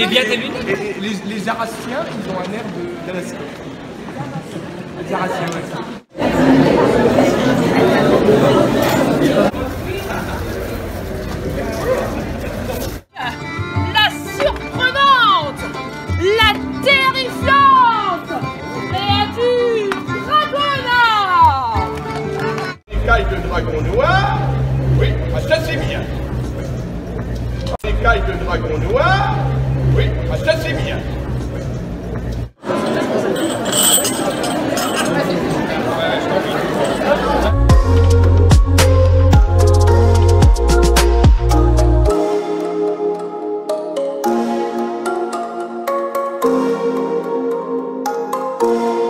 met bien tes lunettes. Et, et les, les Jarassiens, ils ont un air de- d'Alaska. Les Jarassiens, ouais. La surprenante, la terrifiante créature dragona Écailles de dragon noir Oui, ah, ça c'est bien. Écailles de dragon noir Thank you.